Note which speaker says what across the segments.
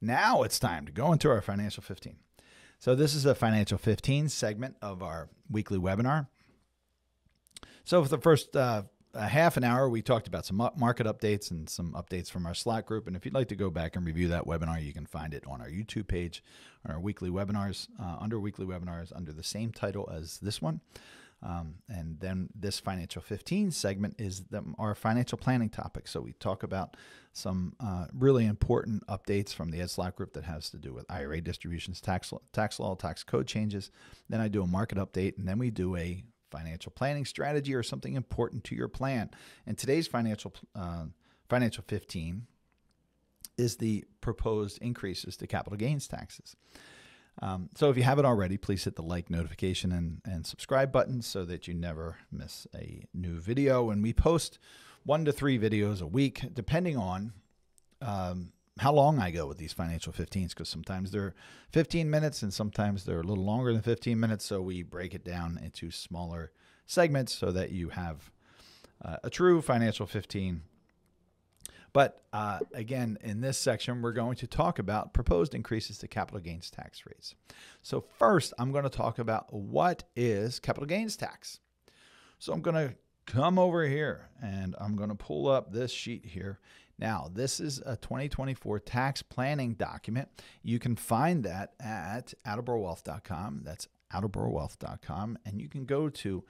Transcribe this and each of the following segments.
Speaker 1: Now it's time to go into our Financial 15. So, this is a Financial 15 segment of our weekly webinar. So, for the first uh, half an hour, we talked about some market updates and some updates from our Slott group. And if you'd like to go back and review that webinar, you can find it on our YouTube page, on our weekly webinars, uh, under weekly webinars, under the same title as this one. Um, and then this financial 15 segment is the, our financial planning topic. So we talk about some uh, really important updates from the Ed Slott group that has to do with IRA distributions, tax tax law, tax code changes. Then I do a market update, and then we do a financial planning strategy or something important to your plan. And today's financial uh, financial 15 is the proposed increases to capital gains taxes. Um, so if you haven't already, please hit the like notification and, and subscribe button so that you never miss a new video. And we post one to three videos a week, depending on um, how long I go with these financial 15s, because sometimes they're 15 minutes and sometimes they're a little longer than 15 minutes. So we break it down into smaller segments so that you have uh, a true financial 15 but uh, again, in this section, we're going to talk about proposed increases to capital gains tax rates. So, first, I'm going to talk about what is capital gains tax. So, I'm going to come over here and I'm going to pull up this sheet here. Now, this is a 2024 tax planning document. You can find that at attleborowealth.com. That's attleborowealth.com. And you can go to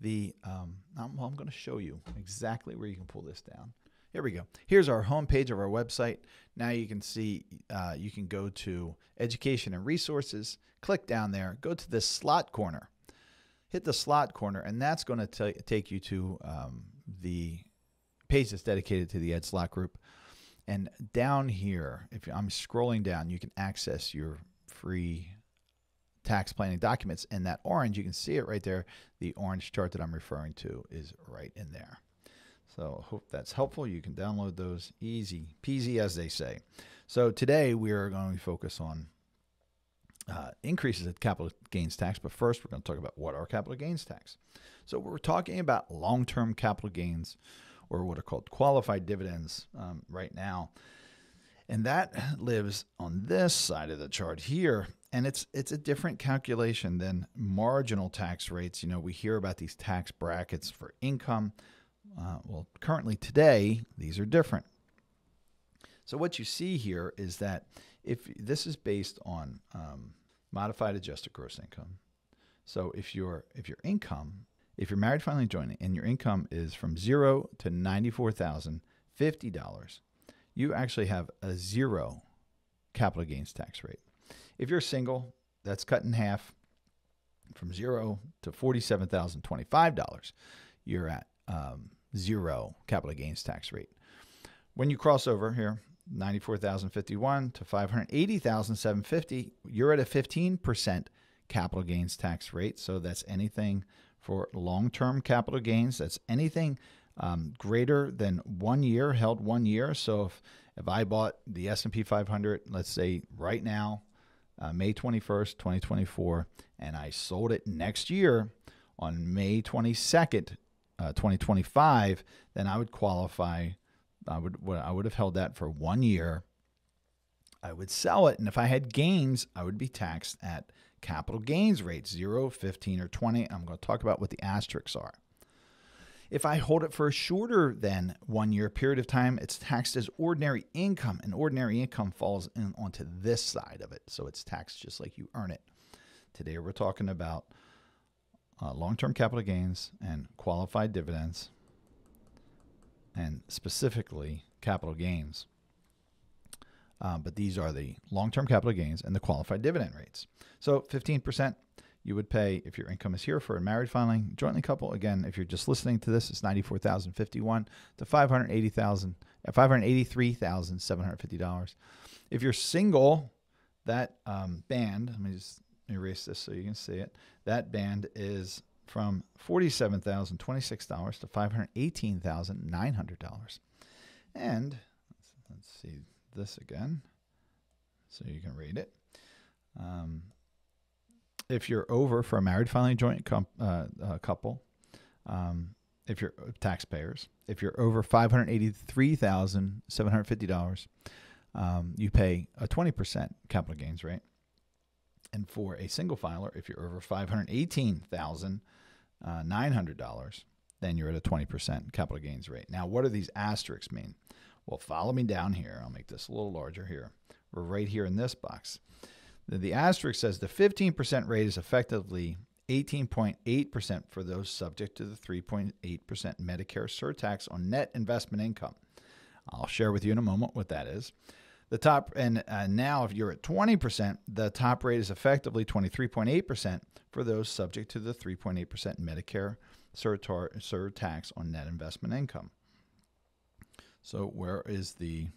Speaker 1: the, um, well, I'm going to show you exactly where you can pull this down. Here we go. Here's our homepage of our website. Now you can see, uh, you can go to education and resources, click down there, go to this Slott corner, hit the Slott corner, and that's going to take you to um, the page that's dedicated to the Ed Slott group. And down here, if I'm scrolling down, you can access your free tax planning documents. And that orange, you can see it right there. The orange chart that I'm referring to is right in there. So I hope that's helpful. You can download those easy peasy, as they say. So today we are going to focus on uh, increases at capital gains tax. But first, we're going to talk about what are capital gains tax. So we're talking about long-term capital gains, or what are called qualified dividends, um, right now, and that lives on this side of the chart here. And it's it's a different calculation than marginal tax rates. You know, we hear about these tax brackets for income. Uh, well, currently today, these are different. So what you see here is that if this is based on um, modified adjusted gross income. So if your if your income, if you're married filing jointly and your income is from zero to ninety four thousand fifty dollars, you actually have a zero capital gains tax rate. If you're single, that's cut in half from zero to forty seven thousand twenty five dollars. You're at um, zero capital gains tax rate. When you cross over here, 94,051 to 580,750, you're at a 15% capital gains tax rate. So that's anything for long-term capital gains. That's anything um, greater than one year, held one year. So if, if I bought the S&P 500, let's say right now, uh, May 21st, 2024, and I sold it next year on May 22nd, uh, 2025, then I would qualify. I would I would have held that for one year. I would sell it, and if I had gains, I would be taxed at capital gains rates 0, 15, or 20. I'm going to talk about what the asterisks are. If I hold it for a shorter than one year period of time, it's taxed as ordinary income, and ordinary income falls in onto this side of it. So it's taxed just like you earn it. Today we're talking about uh, long term capital gains and qualified dividends, and specifically capital gains. Um, but these are the long term capital gains and the qualified dividend rates. So 15% you would pay if your income is here for a married filing jointly couple. Again, if you're just listening to this, it's 94,051 to 580,000 uh, $583,750. If you're single, that um, band, let me just erase this so you can see it. That band is from $47,026 to $518,900. And let's, let's, see this again so you can read it. Um, if you're over for a married filing joint uh, uh, couple, um, if you're taxpayers, if you're over $583,750, um, you pay a 20% capital gains rate. And for a single filer, if you're over $518,900, uh, then you're at a 20% capital gains rate. Now, what do these asterisks mean? Well, follow me down here. I'll make this a little larger here. We're right here in this box. The, the asterisk says the 15% rate is effectively 18.8% for those subject to the 3.8% Medicare surtax on net investment income. I'll share with you in a moment what that is. The top, and uh, now if you're at 20%, the top rate is effectively 23.8% for those subject to the 3.8% Medicare surtax on net investment income. So, where is the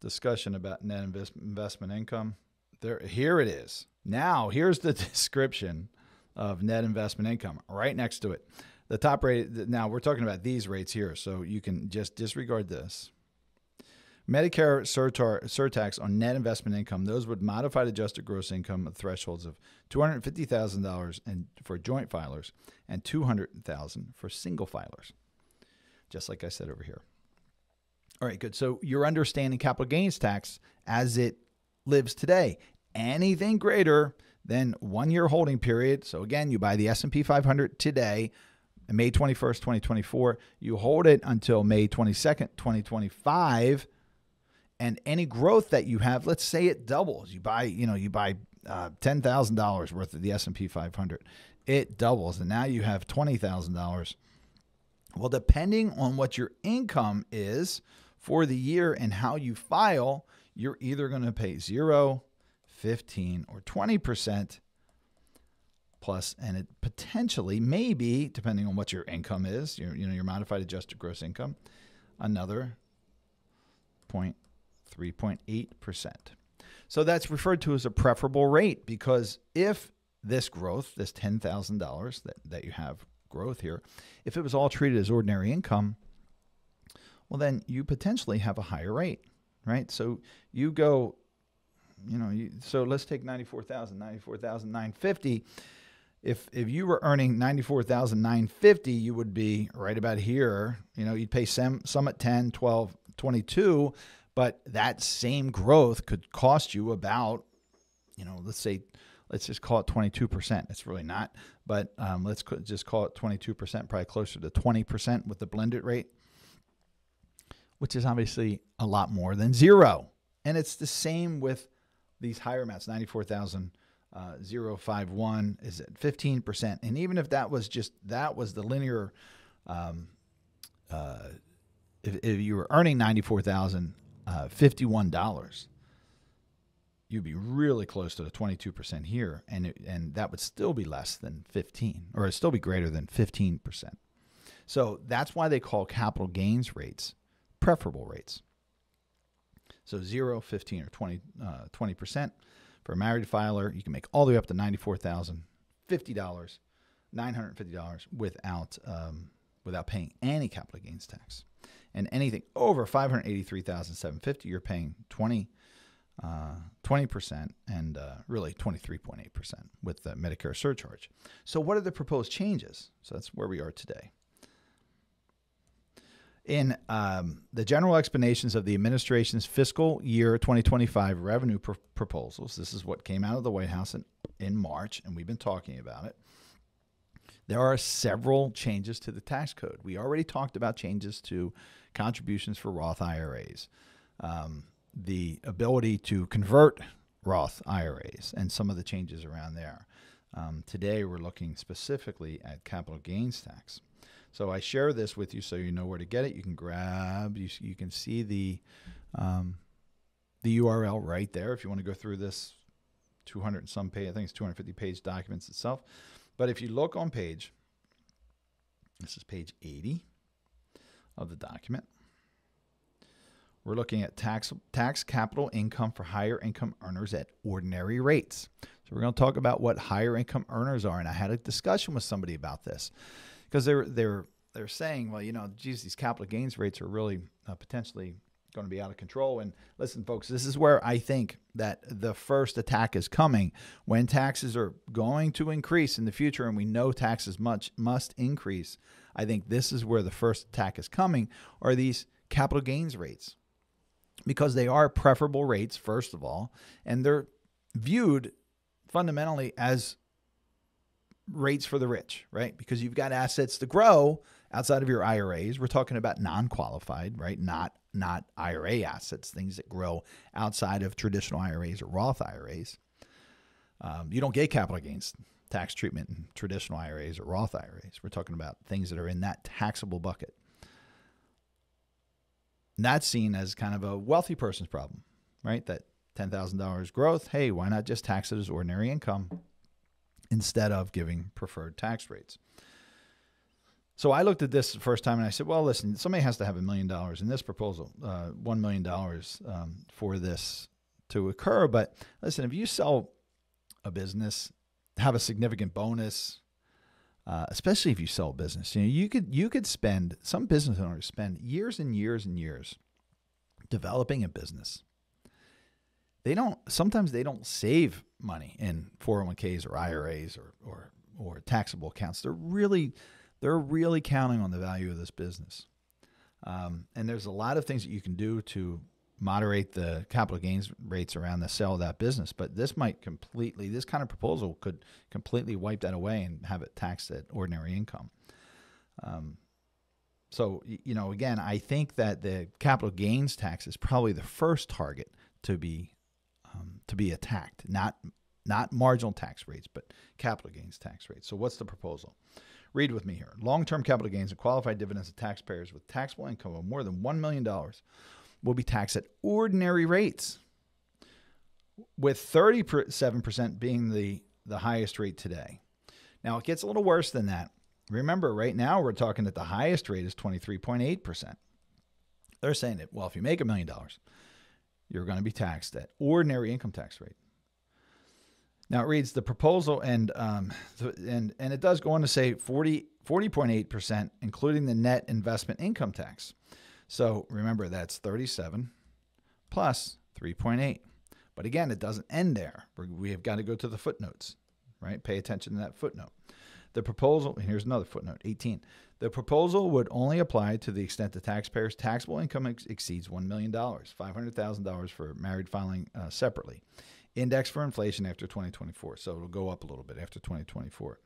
Speaker 1: discussion about net invest- investment income? There, here it is. Now, here's the description of net investment income right next to it. The top rate, now we're talking about these rates here, so you can just disregard this. Medicare surtar- surtax on net investment income, those with modified adjusted gross income thresholds of $250,000 and for joint filers and 200,000 for single filers. Just like I said over here. All right, good. So you're understanding capital gains tax as it lives today. Anything greater than one year holding period. So again, you buy the S&P 500 today, May 21st, 2024. You hold it until May 22nd, 2025. And any growth that you have, let's say it doubles. You buy, you know, you buy uh, $10,000 worth of the S&P 500. It doubles and now you have $20,000. Well, depending on what your income is, for the year and how you file, you're either going to pay 0, 15, or 20% plus, and it potentially, maybe, depending on what your income is, your, you know, your modified adjusted gross income, another 0.3.8%. So that's referred to as a preferable rate because if this growth, this $10,000 that, that you have growth here, if it was all treated as ordinary income, well, then you potentially have a higher rate, right? So you go, you know, you, so let's take 94,000, 94,950. If, if you were earning 94,950, you would be right about here. You know, you'd pay some, some at 10, 12, 22, but that same growth could cost you about, you know, let's say, let's just call it 22%. It's really not, but um, let's just call it 22%, probably closer to 20% with the blended rate which is obviously a lot more than zero. And it's the same with these higher amounts 94,000. Uh, 051 is at 15%. And even if that was just, that was the linear, um, uh, if, if, you were earning $94,051, uh, you'd be really close to the 22% here. And, it, and that would still be less than 15, or it'd still be greater than 15%. So that's why they call capital gains rates preferable rates. So 0, 15, or 20, uh, 20%. For a married filer, you can make all the way up to $94,050, $950 without, um, without paying any capital gains tax. And anything over 583,750, you're paying 20, uh, 20% and uh, really 23.8% with the Medicare surcharge. So, what are the proposed changes? So, that's where we are today in um, the general explanations of the administration's fiscal year 2025 revenue pr- proposals, this is what came out of the White House in, in March, and we've been talking about it. There are several changes to the tax code. We already talked about changes to contributions for Roth IRAs, um, the ability to convert Roth IRAs, and some of the changes around there. Um, today, we're looking specifically at capital gains tax. So I share this with you so you know where to get it. You can grab, you, you can see the, um, the URL right there if you want to go through this 200 and some page, I think it's 250 page documents itself. But if you look on page, this is page 80 of the document. We're looking at tax tax capital income for higher income earners at ordinary rates. So we're going to talk about what higher income earners are. And I had a discussion with somebody about this because they're they're they're saying, well, you know, geez, these capital gains rates are really uh, potentially going to be out of control. And listen, folks, this is where I think that the first attack is coming when taxes are going to increase in the future, and we know taxes much must increase. I think this is where the first attack is coming. Are these capital gains rates? because they are preferable rates, first of all, and they're viewed fundamentally as rates for the rich, right? Because you've got assets to grow outside of your IRAs. We're talking about non-qualified, right? Not not IRA assets, things that grow outside of traditional IRAs or Roth IRAs. Um, you don't get capital gains tax treatment in traditional IRAs or Roth IRAs. We're talking about things that are in that taxable bucket. And that's seen as kind of a wealthy person's problem, right? That $10,000 growth, hey, why not just tax it as ordinary income instead of giving preferred tax rates? So I looked at this the first time and I said, well, listen, somebody has to have a million dollars in this proposal, uh, $1 million um, for this to occur. But listen, if you sell a business, have a significant bonus, uh, especially if you sell a business, you know, you could you could spend some business owners spend years and years and years developing a business. They don't sometimes they don't save money in 401ks or IRAs or or or taxable accounts. They're really they're really counting on the value of this business. Um, and there's a lot of things that you can do to moderate the capital gains rates around the sale of that business. But this might completely, this kind of proposal could completely wipe that away and have it taxed at ordinary income. Um, so, you know, again, I think that the capital gains tax is probably the first target to be um, to be attacked, not not marginal tax rates, but capital gains tax rates. So, what's the proposal? Read with me here. Long term capital gains and qualified dividends of taxpayers with taxable income of more than $1 million will be taxed at ordinary rates, with 37% being the, the highest rate today. Now, it gets a little worse than that. Remember, right now we're talking that the highest rate is 23.8%. They're saying that, well, if you make a million dollars, you're going to be taxed at ordinary income tax rate. Now it reads the proposal, and um, and and it does go on to say 40 40.8 percent, including the net investment income tax. So remember that's 37 plus 3.8. But again, it doesn't end there. We have got to go to the footnotes, right? Pay attention to that footnote. The proposal, and here's another footnote, 18. The proposal would only apply to the extent the taxpayer's taxable income ex- exceeds $1 million, $500,000 for married filing uh, separately index for inflation after 2024. So it'll go up a little bit after 2024.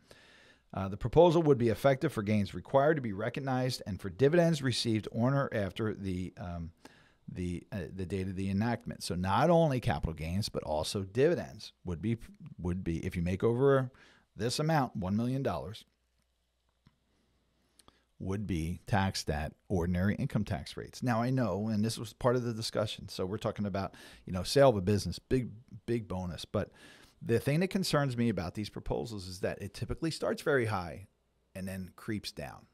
Speaker 1: Uh, the proposal would be effective for gains required to be recognized and for dividends received on or after the um, the uh, the date of the enactment. So not only capital gains, but also dividends would be would be if you make over this amount, one million dollars, would be taxed at ordinary income tax rates. Now I know, and this was part of the discussion. So we're talking about, you know, sale of a business, big, big bonus. But the thing that concerns me about these proposals is that it typically starts very high and then creeps down.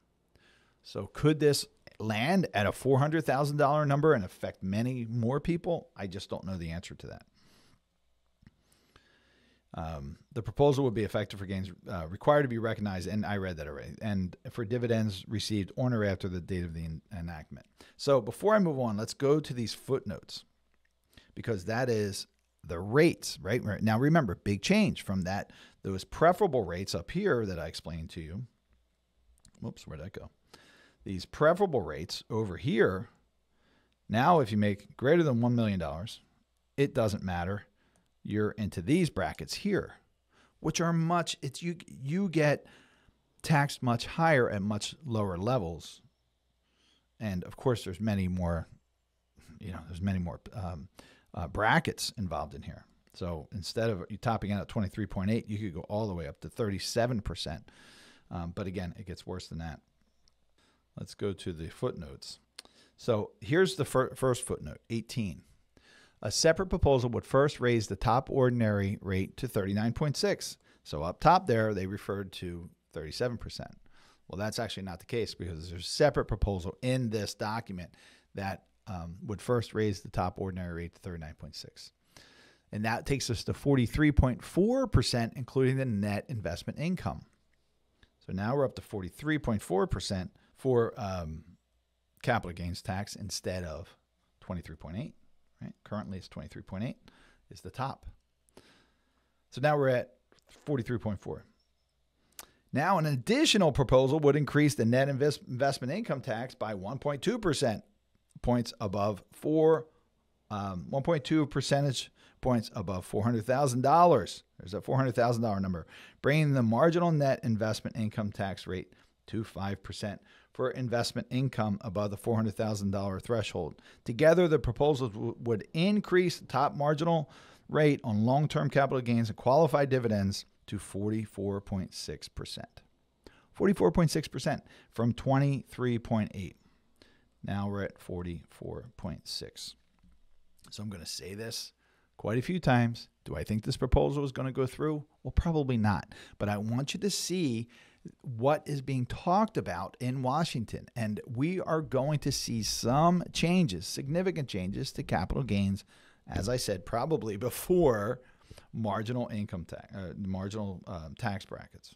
Speaker 1: So could this land at a $400,000 number and affect many more people? I just don't know the answer to that. Um, the proposal would be effective for gains uh, required to be recognized, and I read that already, and for dividends received on or after the date of the en- enactment. So before I move on, let's go to these footnotes because that is the rates, right? Now remember, big change from that those preferable rates up here that I explained to you. Whoops, where'd that go? These preferable rates over here. Now, if you make greater than $1 million, it doesn't matter you're into these brackets here, which are much it's you you get taxed much higher at much lower levels. And of course, there's many more, you know, there's many more um, uh, brackets involved in here. So instead of you topping out at 23.8, you could go all the way up to 37%. Um, but again, it gets worse than that. Let's go to the footnotes. So here's the fir- first footnote 18. A separate proposal would first raise the top ordinary rate to 39.6. So up top there, they referred to 37%. Well, that's actually not the case because there's a separate proposal in this document that um, would first raise the top ordinary rate to 39.6. And that takes us to 43.4%, including the net investment income. So now we're up to 43.4% for um, capital gains tax instead of 23.8 right? Currently it's 23.8 is the top. So now we're at 43.4. Now, an additional proposal would increase the net invest- investment income tax by 1.2% points above um, 1.2 percentage points above $400,000. There's a $400,000 number, bringing the marginal net investment income tax rate to 5% for investment income above the $400,000 threshold. Together, the proposals would increase the top marginal rate on long term capital gains and qualified dividends to 44.6%. 44.6% from 23.8. Now we're at 44.6. So I'm going to say this quite a few times. Do I think this proposal is going to go through? Well, probably not. But I want you to see what is being talked about in Washington. And we are going to see some changes, significant changes to capital gains, as I said, probably before marginal income tax, uh, marginal uh, tax brackets.